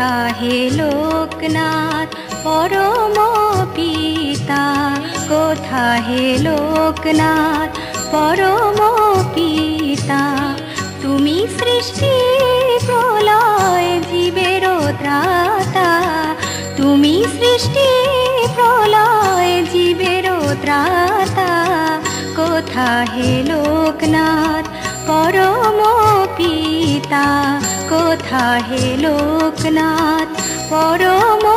কথা হে লোকনাথ পরম পিতা কথা হে লোকনাথ পরম পিতা তুমি সৃষ্টি প্রলয় জীবের ত্রাতা তুমি সৃষ্টি প্রলয় জীবের ত্রাতা কথা হে লোকনাথ পরম পিতা কোথা হে লোকনাথ পরম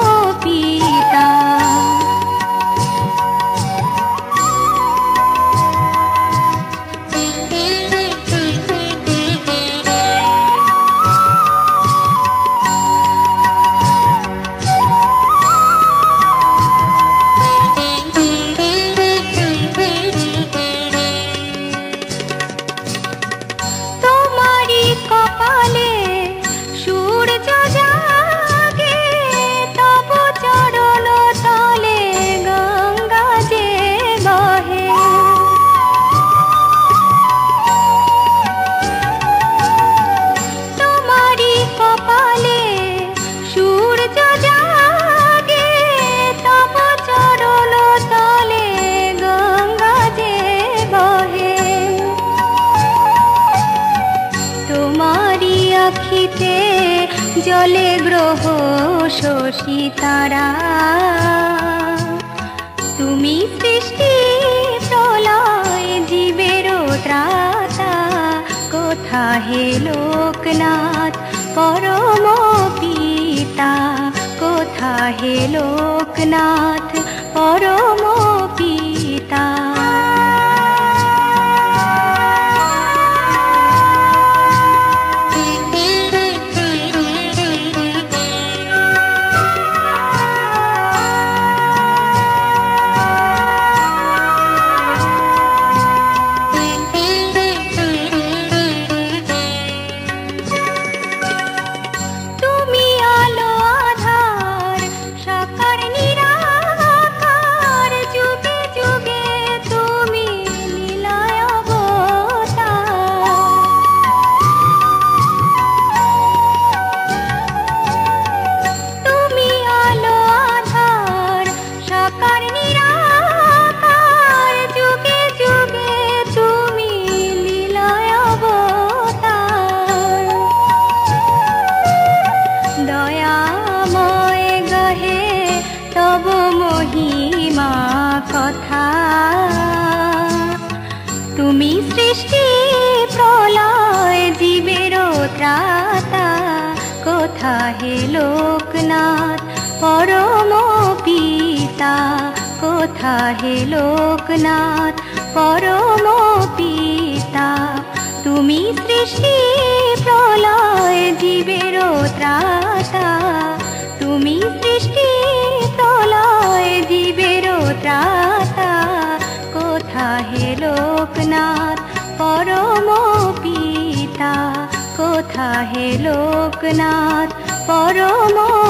জলে গ্রহ শশী তারা। তুমি সৃষ্টি প্রলয় জীবের ত্রাতা। কোথা হে লোকনাথ, পরম পিতা। কোথা হে লোকনাথ, পরম দয়াময় গহে তব মহিমা কথা। তুমি সৃষ্টি প্রলয় জীবের ত্রাতা কোথা হে লোকনাথ? পরম পিতা কোথা হে লোকনাথ? পরম পিতা, তুমি সৃষ্টি প্রলয় জীবের ত্রাতা লোকনাথ পরম পিতা কোথা হে লোকনাথ পরম